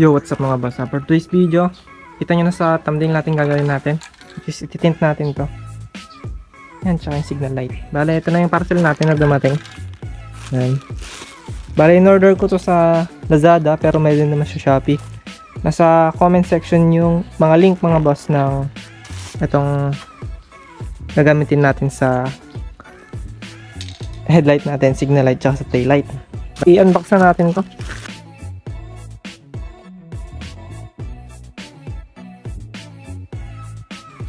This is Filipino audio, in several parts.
Yo, what's up mga boss? Ah, For today's video, kita nyo na sa thumbnail natin gagawin natin. Which ititint natin to. Yan, tsaka yung signal light. Bale, ito na yung parcel natin na dumating. Yan. Bale, in-order ko to sa Lazada, pero meron naman sa Shopee. Nasa comment section yung mga link mga boss ng itong gagamitin natin sa headlight natin, signal light, tsaka sa tail light. I-unbox na natin to.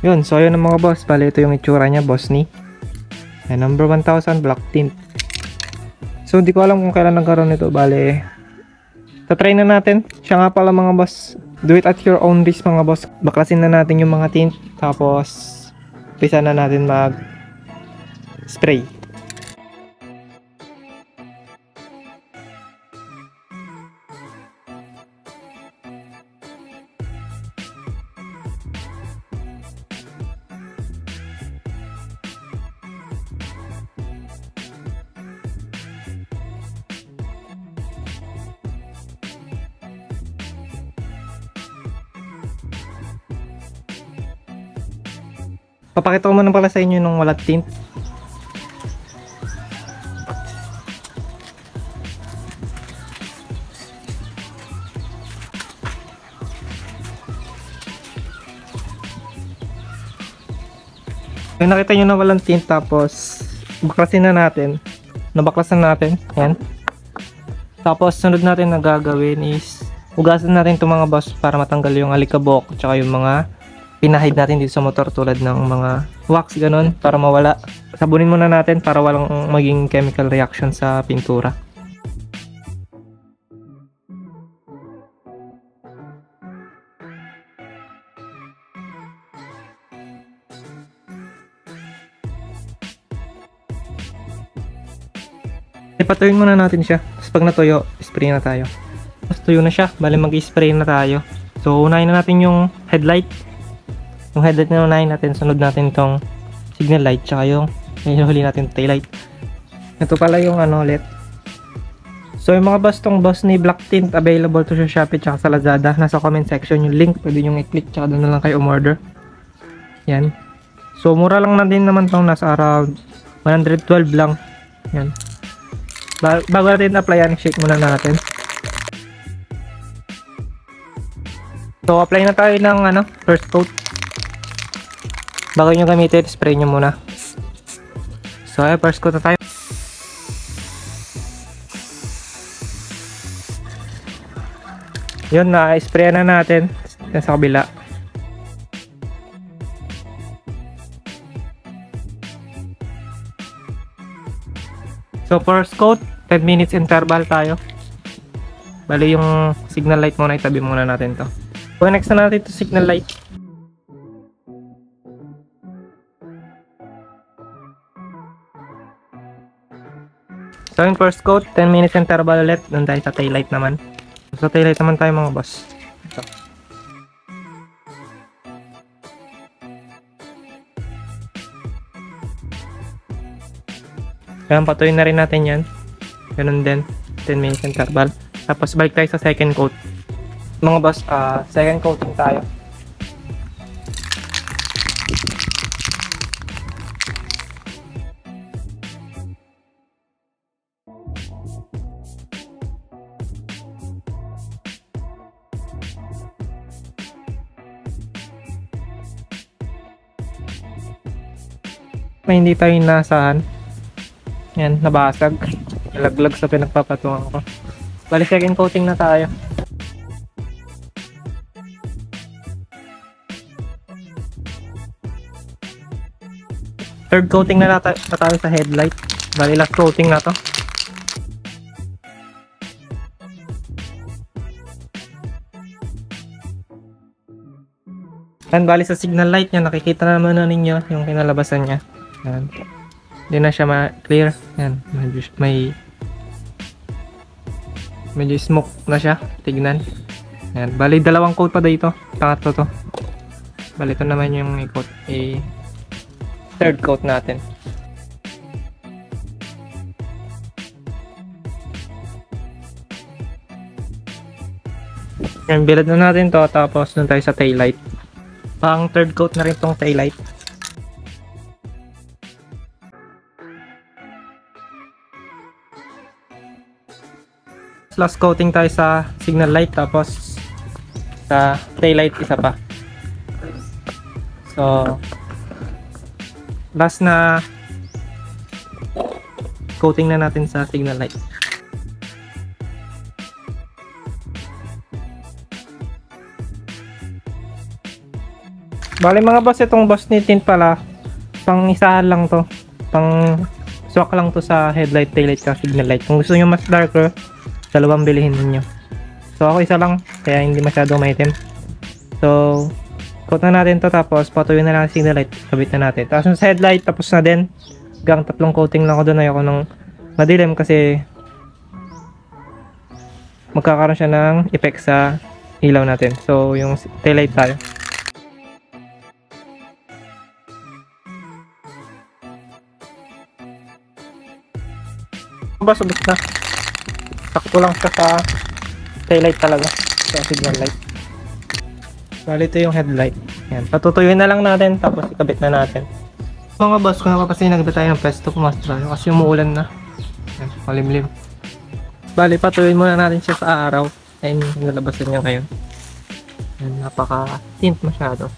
Yun, so yun ang mga boss. Bale, ito yung itsura niya, boss ni. Yan, number 1000, black tint. So, hindi ko alam kung kailan nagkaroon nito. Bale, tatry na natin. Siya nga pala mga boss. Do it at your own risk mga boss. Baklasin na natin yung mga tint. Tapos, pisa na natin mag spray. Papakita ko muna pala sa inyo nung wala tint. Yung nakita nyo na walang tint tapos baklasin na natin. Nabaklasan natin. Yan. Tapos sunod natin na gagawin is hugasan natin itong mga boss para matanggal yung alikabok tsaka yung mga pinahid natin dito sa motor tulad ng mga wax ganun para mawala. Sabunin muna natin para walang maging chemical reaction sa pintura. Ipatuyin muna natin siya. Tapos pag natuyo, spray na tayo. Tapos tuyo na siya. Bali mag-spray na tayo. So unahin na natin yung headlight yung headlight na unahin natin, sunod natin itong signal light, tsaka yung huli natin tail light. Ito pala yung ano ulit. So yung mga bus tong bus ni Black Tint available to sa Shopee tsaka sa Lazada. Nasa comment section yung link, pwede nyo i-click tsaka doon na lang kayo umorder. Yan. So mura lang na din naman tong nasa around 112 lang. Yan. Ba bago natin applyan, shake muna natin. So apply na tayo ng ano, first coat bago nyo gamitin, spray nyo muna. So, ay, first coat na tayo. Yun na, spray na natin sa kabila. So, first coat, 10 minutes interval tayo. Bali yung signal light muna, itabi muna natin to. So, next na natin to signal light. So yung first coat, 10 minutes interval ulit. Doon tayo sa taillight naman. Sa taillight naman tayo mga boss. Ito. Ayan, patuloy na rin natin yan. Ganun din. 10 minutes interval. Tapos balik tayo sa second coat. Mga boss, uh, second coating tayo. May hindi tayo inasahan. Yan, nabasag. Nalaglag sa pinagpapatungan ko. Bali, second coating na tayo. Third coating na, na tayo sa headlight. Bali, last coating na to. And bali sa signal light niya, nakikita na naman na ninyo yung kinalabasan niya. Yan. Hindi na siya ma-clear. Yan. Medyo, may medyo smoke na siya. Tignan. Yan. Bali, dalawang coat pa dito. Pangatlo to. Bali, ito naman yung i-coat. I third coat natin. Yan, bilad na natin to. Tapos, dun tayo sa taillight. Pang third coat na rin tong taillight. Last coating tayo sa signal light. Tapos, sa taillight isa pa. So, last na coating na natin sa signal light. Bale mga boss, itong boss ni tint pala, pang isahan lang to. Pang swak lang to sa headlight, taillight, ka signal light. Kung gusto nyo mas darker, dalawang bilihin ninyo. So ako isa lang, kaya hindi masyado maitim. So, coat na natin to tapos patuloy na lang ang signal light, kabit na natin. Tapos sa headlight, tapos na din. Gang tatlong coating lang ako doon, ayoko ng madilim kasi magkakaroon siya ng effect sa ilaw natin. So, yung taillight tayo. ba subos na sakto lang siya sa taillight talaga. Sa signal light. Bali ito yung headlight. Yan. Patutuyuin na lang natin tapos ikabit na natin. Mga boss. Kung napapasin nagda tayo ng pesto pumasok tayo. Kasi umuulan na. Yan malimlim. Bali patuyuin muna natin siya sa araw. Ayun nalabasan niya ngayon. Yan napaka tint masyado.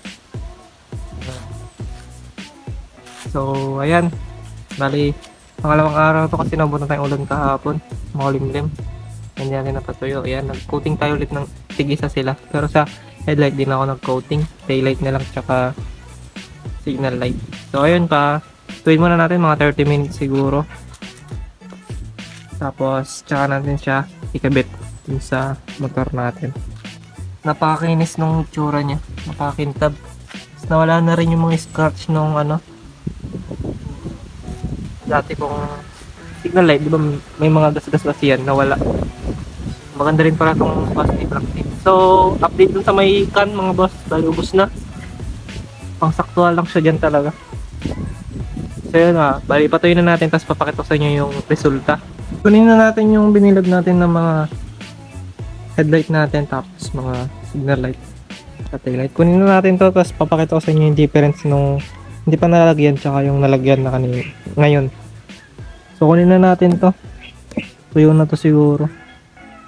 So ayan. Bali Pangalawang araw to kasi nabutan tayong ulan kahapon. Makulimlim. Hindi natin napatuyo. Ayan, nag-coating tayo ulit ng tigisa sila. Pero sa headlight din ako nag-coating. Taillight na lang tsaka signal light. So ayun pa. Tuwin muna natin mga 30 minutes siguro. Tapos tsaka natin siya ikabit dun sa motor natin. Napakakinis nung tsura niya. Napakakintab. Tapos nawala na rin yung mga scratch nung ano dati kong signal light, di ba may mga gas-gas kasi yan, nawala. Maganda rin pala itong Black Tip. So, update dun sa may can mga boss, dahil ubos na. Pang saktual lang siya dyan talaga. So yun ha, bali patuloy na natin tapos papakita sa inyo yung resulta. Kunin na natin yung binilad natin ng mga headlight natin tapos mga signal light at taillight. Kunin na natin to tapos papakita ko sa inyo yung difference nung hindi pa nalagyan tsaka yung nalagyan na kanina ngayon so kunin na natin to tuyo na to siguro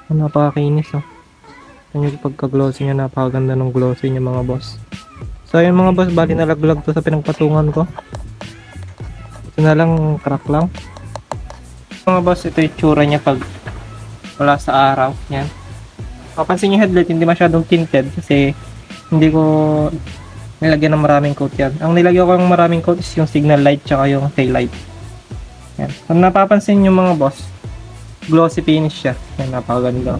oh, napakakinis oh yan yung pagka glossy niya napakaganda ng glossy niya mga boss so yun mga boss bali nalaglag to sa pinagpatungan ko ito na lang crack lang mga boss ito yung tsura niya pag wala sa araw yan mapansin yung headlight hindi masyadong tinted kasi hindi ko nilagyan ng maraming coat yan. Ang nilagyan ko ng maraming coat is yung signal light tsaka yung tail light. Yan. Kung napapansin nyo mga boss, glossy finish siya. Yan, napakaganda.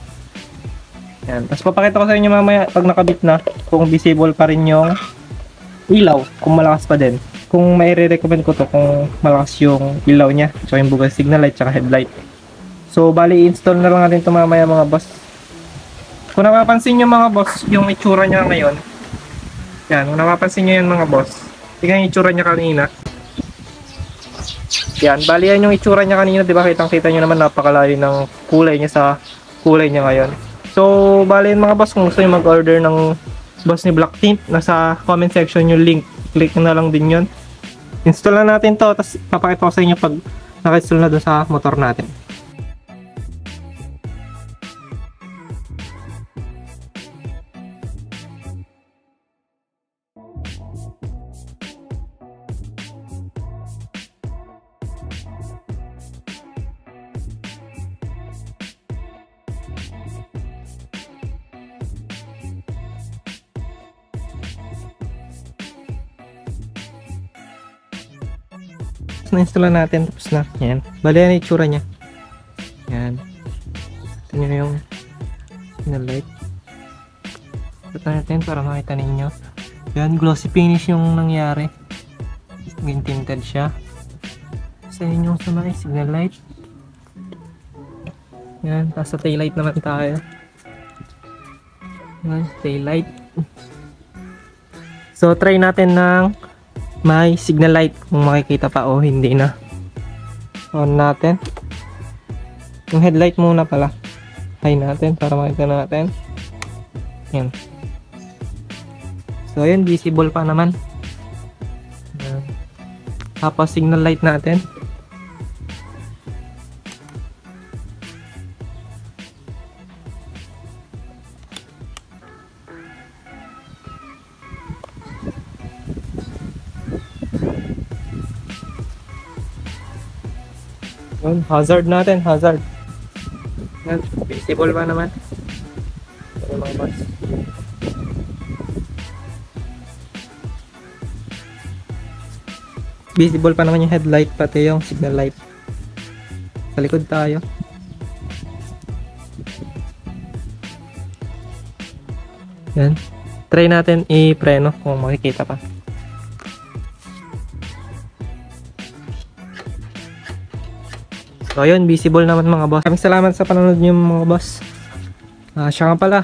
Yan. Tapos papakita ko sa inyo mamaya pag nakabit na kung visible pa rin yung ilaw, kung malakas pa din. Kung may recommend ko to kung malakas yung ilaw niya, tsaka yung bugas signal light tsaka headlight. So, bali install na lang natin ito mamaya mga boss. Kung napapansin nyo mga boss, yung itsura niya ngayon, yan, kung napapansin nyo yan mga boss. Tingnan yung itsura niya kanina. Yan, bali yan yung itsura niya kanina, di ba? Kitang kita nyo naman napakalayo ng kulay niya sa kulay niya ngayon. So, bali yan mga boss, kung gusto nyo mag-order ng boss ni Black Tint, nasa comment section yung link. Click na lang din yun. Install na natin to, tapos papakita ko sa inyo pag naka-install na dun sa motor natin. Na-install na natin tapos na. Yan. Bali yan itsura nya yan. Ito nyo yung signal light ito natin para makita ninyo. Yan glossy finish yung nangyari. Green tinted siya. Sa inyo sa mga signal light. Yan tapos sa tail light naman tayo. Yan tail light so try natin ng may signal light kung makikita pa o hindi na on natin yung headlight muna pala high natin para makita natin Yan. So, ayun, visible pa naman. Tapos, signal light natin. Yun, hazard natin, hazard. Yan, visible pa naman. Ito mga boss. Visible pa naman yung headlight pati yung signal light. Sa likod tayo. Yan. Try natin i-preno kung makikita pa. So ayun, visible naman mga boss. Maraming salamat sa panonood niyo mga boss. Ah, siya nga pala.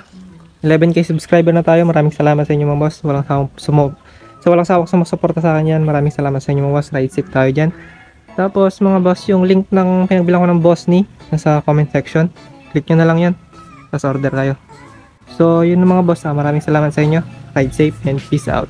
11k subscriber na tayo. Maraming salamat sa inyo mga boss. Walang sawang sumo sa walang sawak sumusuporta sa akin yan. Maraming salamat sa inyo mga boss. Ride safe tayo dyan. Tapos mga boss, yung link ng pinagbilang ko ng boss ni nasa comment section. Click nyo na lang yan. Tapos order kayo. So yun mga boss. Ah, maraming salamat sa inyo. Ride safe and peace out.